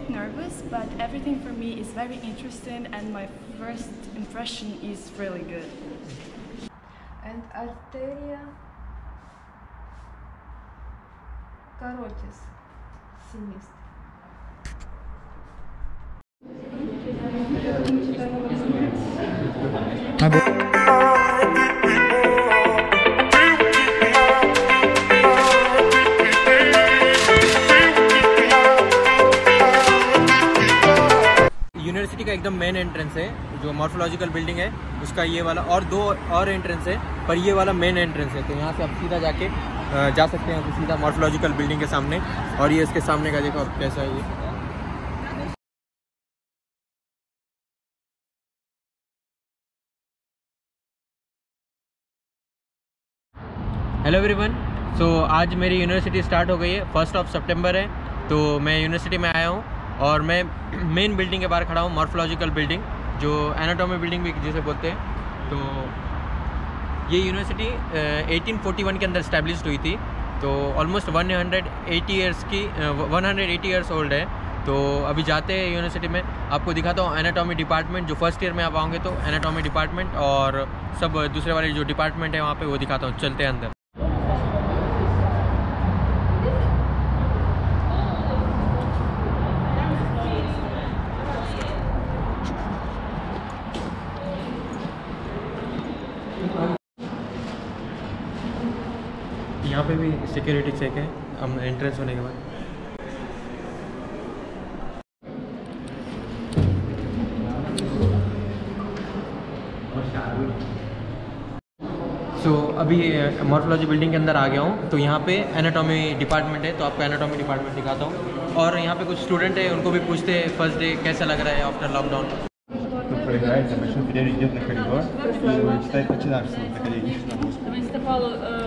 bit nervous, but everything for me is very interesting and my first impression is really good. And arteria carotis sinistra. Main entrance है, जो morphological building है, उसका ये वाला और दो और एंट्रेंस है, पर ये वाला मेन एंट्रेंस है। तो यहाँ से आप सीधा जाके जा सकते हैं सीधा मॉर्फोलॉजिकल बिल्डिंग के सामने, और ये इसके सामने का देखो कैसा है ये। हेलो एवरीवन सो आज मेरी यूनिवर्सिटी स्टार्ट हो गई है फ़र्स्ट ऑफ़ सितंबर है तो मैं यूनिवर्सिटी में आया हूँ। और मैं मेन बिल्डिंग के बाहर खड़ा हूँ मॉर्फोलॉजिकल बिल्डिंग जो एनाटॉमी बिल्डिंग भी जिसे बोलते हैं। तो ये यूनिवर्सिटी uh, 1841 के अंदर इस्टेब्लिश हुई थी। तो ऑलमोस्ट 180 ईयर्स की one hundred eighty years old है। तो अभी जाते हैं यूनिवर्सिटी में। आपको दिखाता हूँ एनाटॉमी डिपार्टमेंट जो फ़र्स्ट ईयर में आप आओगे तो एनाटॉमी डिपार्टमेंट और सब दूसरे वाले जो डिपार्टमेंट है वहाँ पे वो दिखाता हूँ। चलते हैं अंदर। यहाँ पे भी सिक्योरिटी चेक है हम एंट्रेंस होने के बाद सो so, अभी मॉर्फोलॉजी बिल्डिंग के अंदर आ गया हूँ तो यहाँ पे एनाटॉमी डिपार्टमेंट है तो आपको एनाटॉमी डिपार्टमेंट दिखाता हूँ और यहाँ पे कुछ स्टूडेंट है उनको भी पूछते हैं फर्स्ट डे कैसा लग रहा है आफ्टर लॉकडाउन Тут проверяется, большой Филер идет на коридор и читает начинавшего академичного мозга. 12 Павло, е, е,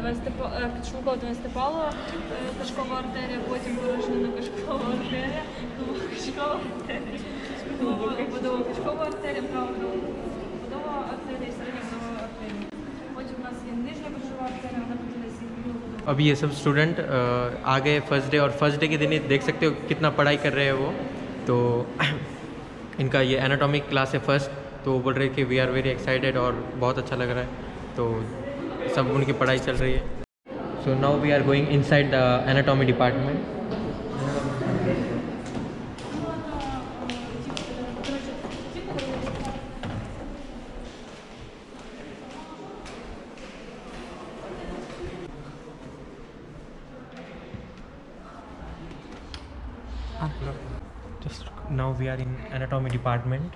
12 Па- е, Підшлункова 12 Павло, е, кишкова артерія, потім порожнина кишкова артерія, нова кишкова артерія, нова будова кишкова артерія, права будова артерія, середня будова артерія. Потім у нас є нижня кишкова артерія, вона поділиться в अभी ये सब स्टूडेंट आ गए फर्स्ट डे और फर्स्ट डे के दिन ही देख सकते हो कितना पढ़ाई कर रहे हैं वो तो इनका ये एनाटॉमिक क्लास है फर्स्ट तो वो बोल रहे कि वी आर वेरी एक्साइटेड और बहुत अच्छा लग रहा है तो सब उनकी पढ़ाई चल रही है। So now we are going inside the anatomy department just now we are in anatomy department.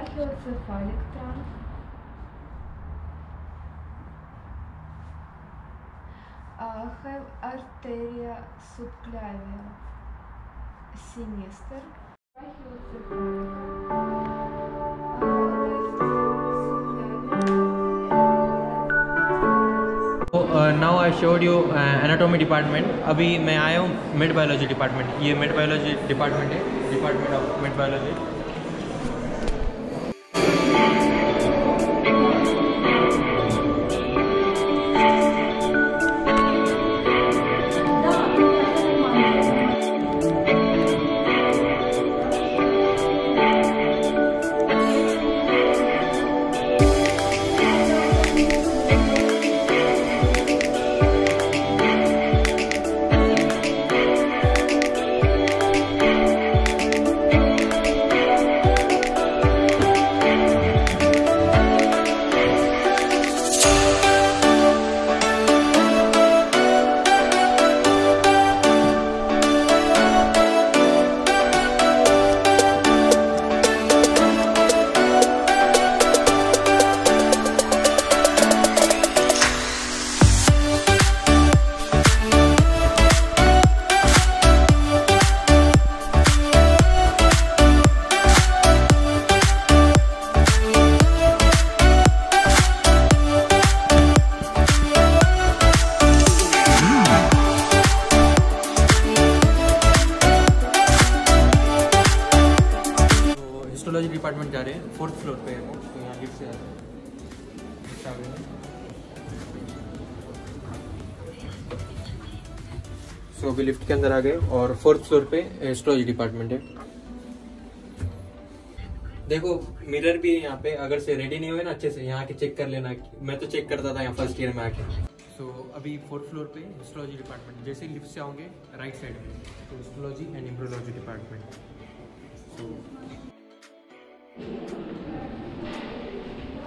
археоцефалектран. Now I showed you anatomy department अभी मैं आया हूँ मेड बायोलॉजी डिपार्टमेंट ये मेड बायोलॉजी डिपार्टमेंट है. डिपार्टमेंट ऑफ़ मेड बायोलॉजी के अंदर आ गए और फोर्थ फ्लोर पे एस्ट्रोलॉजी डिपार्टमेंट है। देखो मिरर भी है यहाँ पे। अगर से रेडी नहीं हुए ना अच्छे से यहाँ आके चेक कर लेना। मैं तो चेक करता था यहाँ फ़र्स्ट ईयर में आके। सो so, अभी फोर्थ फ्लोर पे एस्ट्रोलॉजी डिपार्टमेंट जैसे लिफ्ट से आओगे राइट साइड में। तो एस्ट्रोलॉजी एंड एम्ब्रोलॉजी डिपार्टमेंट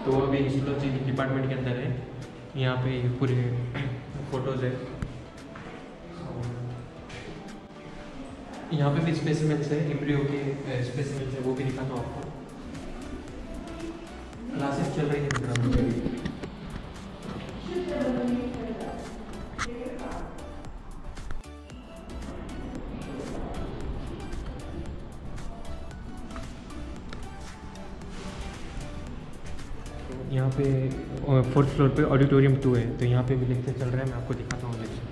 तो अभी एस्ट्रोलॉजी डिपार्टमेंट के अंदर है। यहाँ पे पूरे फ़ोटोज़ है। यहाँ पे भी स्पेसिमेंट्स है एम्ब्रियो के स्पेसिमेंट्स है, वो भी दिखाता हूँ आपको। क्लासेस चल रही है यहाँ पे फोर्थ फ्लोर पे ऑडिटोरियम टू है तो यहाँ पे भी लेक्चर चल रहा है, मैं आपको दिखाता हूँ lecture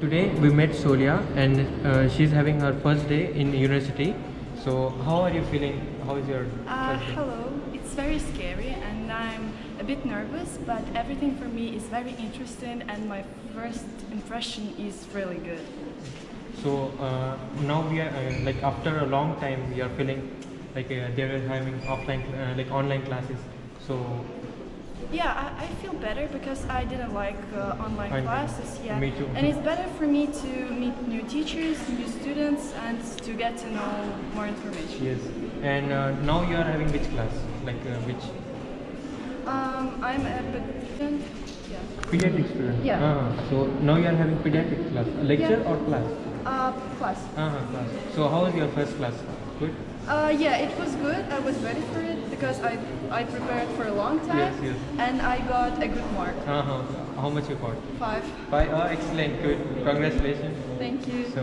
Today we met Solia and uh, she's having her first day in university. So how are you feeling? How is your Uh, hello, it's very scary and I'm a bit nervous, but everything for me is very interesting and my first impression is really good. So uh, now we are uh, like after a long time we are feeling like uh, they are having offline uh, like online classes. So Yeah, I, I feel better because I didn't like uh, online I classes. Yeah, Me too. and it's better for me to meet new teachers, new students, and to get to know more information. yes, and uh, now you are having which class? Like uh, which Um, I'm a pediatrician. Yeah. pediatric student? Yeah. Ah, so now you are having pediatric class, lecture Yeah. or class? Uh, class. Ah, class. So how was your first class? Good. Uh, yeah, it was good. I was ready for it because I I prepared for a long time, Yes, yes. and I got a good mark. Uh-huh. How much you got? Five. Five. Oh, excellent. Good. Congratulations. Thank you. So,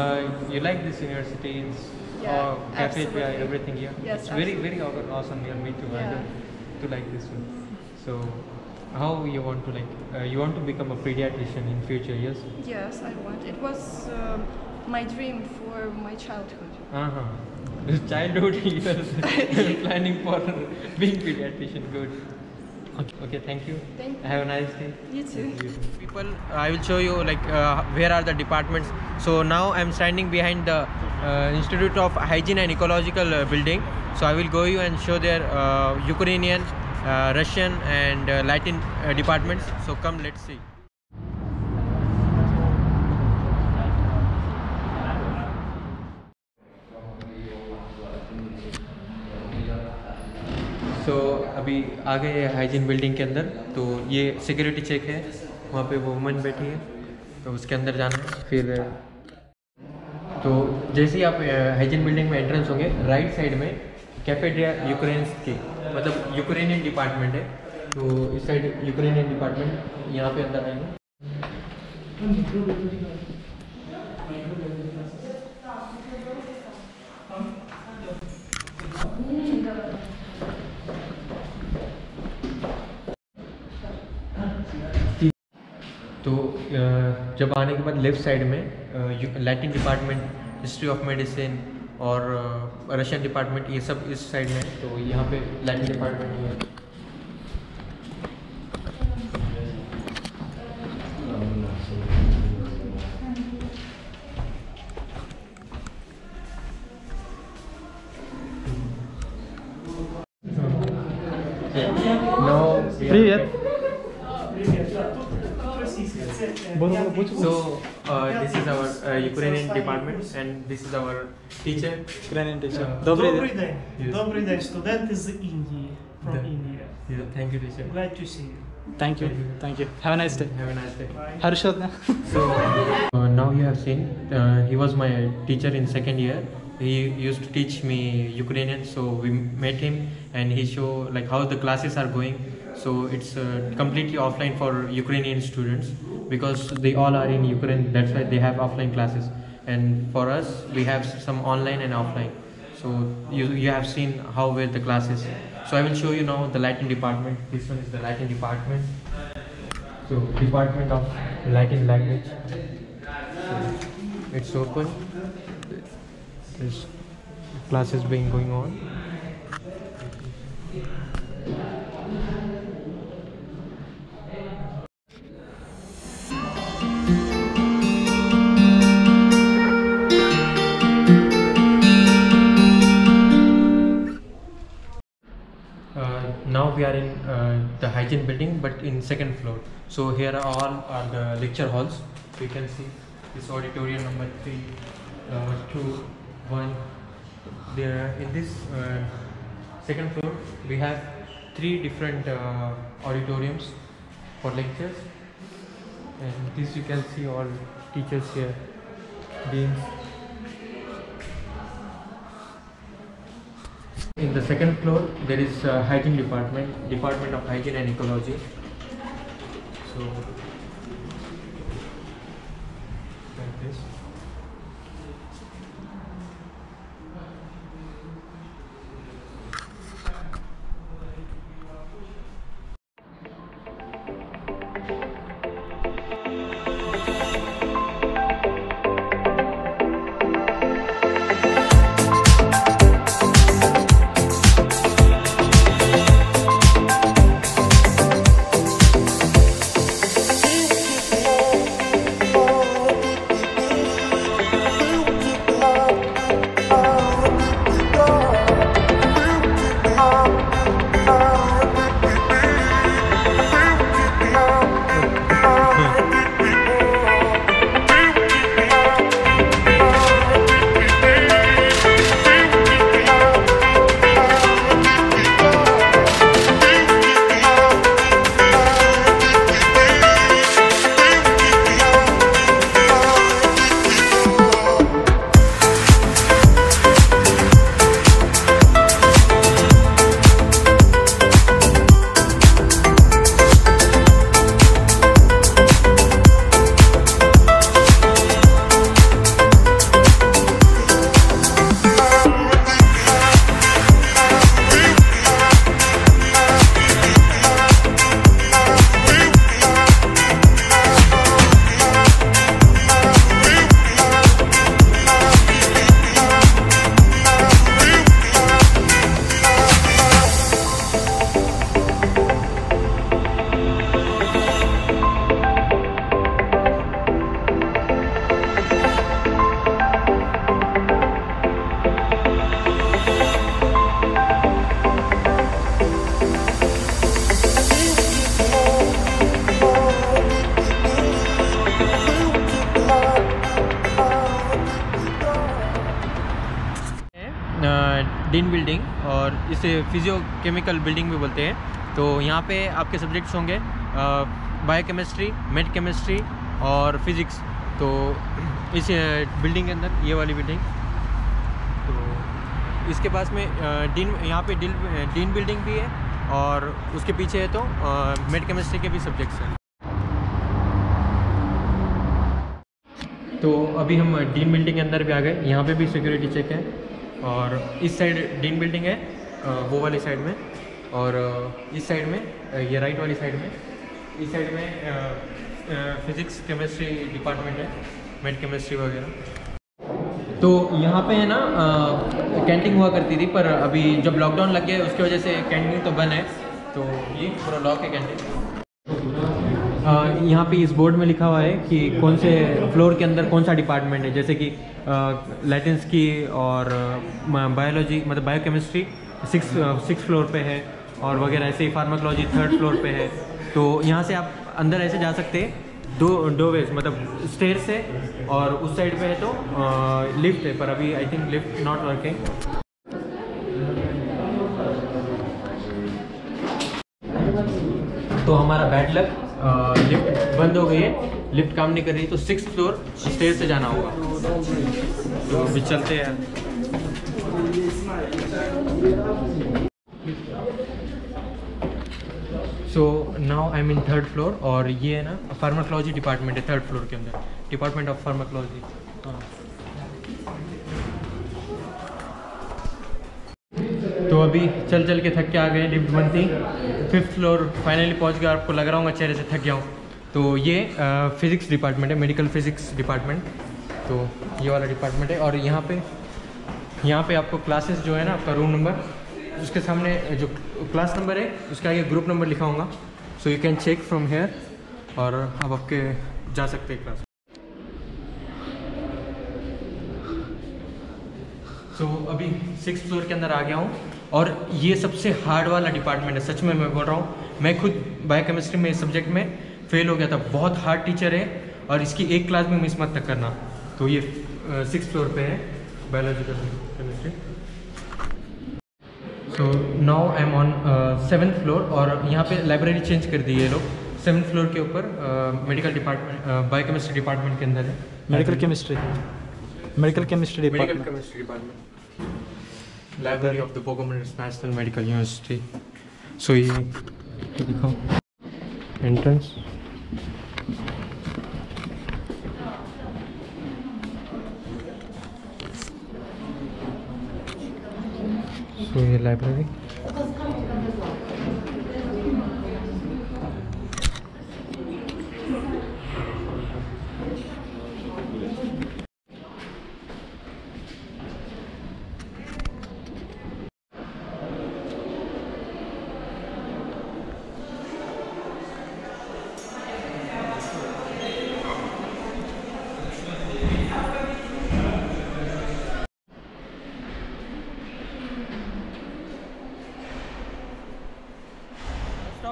uh, you like this university? It's Yeah, uh, cafeteria, absolutely. everything here. Yes, it's very, absolutely. very aw- awesome here. Me too. Yeah. to like this one. So, how you want to like? Uh, you want to become a pediatrician in future? Yes. Yes, I want. It was uh, my dream for my childhood. Uh huh. Childhood, you are planning for being pediatrician. Good. Okay. okay. Thank you. Thank you. Have a nice day. You too. people i will show you like uh, where are the departments so now i'm standing behind the uh, institute of hygiene and ecological uh, building so i will go you and show their uh, ukrainian uh, russian and uh, latin uh, departments so come let's see अभी आ गए हैं hygiene building के अंदर तो ये security check है। वहाँ पे वो वुमन बैठी है तो उसके अंदर जाना फिर तो जैसे ही आप हाइजीन बिल्डिंग में एंट्रेंस होंगे राइट साइड में कैफेटेरिया यूक्रेन्स की मतलब यूक्रेनियन डिपार्टमेंट है। तो इस साइड यूक्रेनियन डिपार्टमेंट यहाँ पे अंदर आएँगे तो अ, जब आने के बाद लेफ़्ट साइड में Latin department, history of medicine और रशियन डिपार्टमेंट, ये सब इस साइड में तो यहाँ पे लैटिन डिपार्टमेंट ही। and this is our teacher. Ukrainian teacher. Uh, Dobry, Dobry day. Yes. Dobry day. Student is India, from the, India. Yeah, thank you teacher. Glad to see you. Thank you. Thank you. Have a nice day. Have a nice day. Harshad. So uh, now you have seen, uh, he was my teacher in second year. He used to teach me Ukrainian, so we met him and he showed like how the classes are going. So it's uh, completely offline for Ukrainian students because they all are in Ukraine. That's why they have offline classes. And for us, we have some online and offline. So you you have seen how were the classes. So I will show you now the Latin department. This one is the Latin department. So department of Latin language. So, it's open. There's classes being going on. The hygiene building but in second floor. So here are all are the lecture halls. You can see this auditorium number three uh, two one. There in this uh, second floor we have three different uh, auditoriums for lectures. And this you can see all teachers here deans In the second floor, there is uh, hygiene department, department of hygiene and ecology. So, like this. इसे physiochemical building भी बोलते हैं। तो यहाँ पे आपके subjects होंगे biochemistry med chemistry और फिज़िक्स तो इस बिल्डिंग के अंदर ये वाली बिल्डिंग तो इसके पास में डीन यहाँ पे डीन डीन बिल्डिंग भी है और उसके पीछे है तो मेड केमिस्ट्री के भी सब्जेक्ट्स हैं। तो अभी हम डीन बिल्डिंग के अंदर भी आ गए। यहाँ पे भी सिक्योरिटी चेक है और इस साइड डीन बिल्डिंग है। वो वाली साइड में और इस साइड में ये राइट वाली साइड में, इस साइड में फिज़िक्स केमिस्ट्री डिपार्टमेंट है मेड केमिस्ट्री वगैरह। तो यहाँ पे है ना कैंटीन हुआ करती थी, पर अभी जब लॉकडाउन लग गया, उसकी वजह से कैंटीन तो बंद है तो ये पूरा लॉक है कैंटीन यहाँ पे इस बोर्ड में लिखा हुआ है कि कौन से फ्लोर के अंदर कौन सा डिपार्टमेंट है, जैसे कि लैटिन्स की और बायोलॉजी मतलब बायोकेमिस्ट्री सिक्स सिक्स फ्लोर पे है और वगैरह ऐसे ही फार्माकोलॉजी थर्ड फ्लोर पे है। तो यहाँ से आप अंदर ऐसे जा सकते हैं, दो दो वेज मतलब स्टेयर से और उस साइड पे है तो लिफ्ट है, पर अभी I think lift not working तो हमारा बैड लक लिफ्ट बंद हो गई है। लिफ्ट काम नहीं कर रही तो सिक्स फ्लोर स्टेयर से जाना होगा। तो अभी चलते हैं। So now I mean third floor और ये है ना फार्माकोलॉजी डिपार्टमेंट है थर्ड फ्लोर के अंदर। डिपार्टमेंट ऑफ़ फार्माकोलॉजी तो अभी चल चल के थक के आ गए लिफ्ट बनती फिफ्थ फ्लोर फाइनली पहुँच गया, आपको लग रहा हूँ चेहरे से थक गया हूँ। तो ये फिज़िक्स डिपार्टमेंट है मेडिकल फिज़िक्स डिपार्टमेंट तो ये वाला डिपार्टमेंट है और यहाँ पे यहाँ पे आपको क्लासेस जो है ना आपका रूम नंबर उसके सामने जो क्लास नंबर है उसके आगे ग्रुप नंबर लिखा होगा so you can check from here और अब आपके जा सकते हैं क्लास सो so, अभी सिक्स फ्लोर के अंदर आ गया हूँ और ये सबसे हार्ड वाला डिपार्टमेंट है सच में मैं बोल रहा हूँ। मैं खुद बायोकेमिस्ट्री में इस सब्जेक्ट में फेल हो गया था। बहुत हार्ड टीचर है और इसकी एक क्लास में मिस मत तक करना। तो ये सिक्स फ्लोर पे है। Biological chemistry so now I am on seventh floor और यहाँ पे लाइब्रेरी चेंज कर दी है लोग. सेवन्थ फ्लोर के ऊपर मेडिकल डिपार्टमेंट बायोकेमिस्ट्री डिपार्टमेंट के अंदर है. Medical chemistry medical chemistry medical chemistry department library of the Bogomolets national medical university so ये दिखाओ. एंट्रेंस ये लाइब्रेरी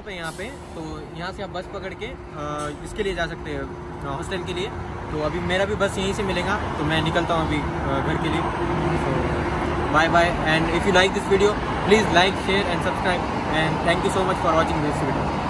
स्टॉप है यहाँ पे तो यहाँ से आप बस पकड़ के इसके लिए जा सकते हैं हॉस्टल के लिए। तो अभी मेरा भी बस यहीं से मिलेगा तो मैं निकलता हूँ अभी घर के लिए। Bye bye and if you like this video please like share and subscribe and thank you so much for watching this video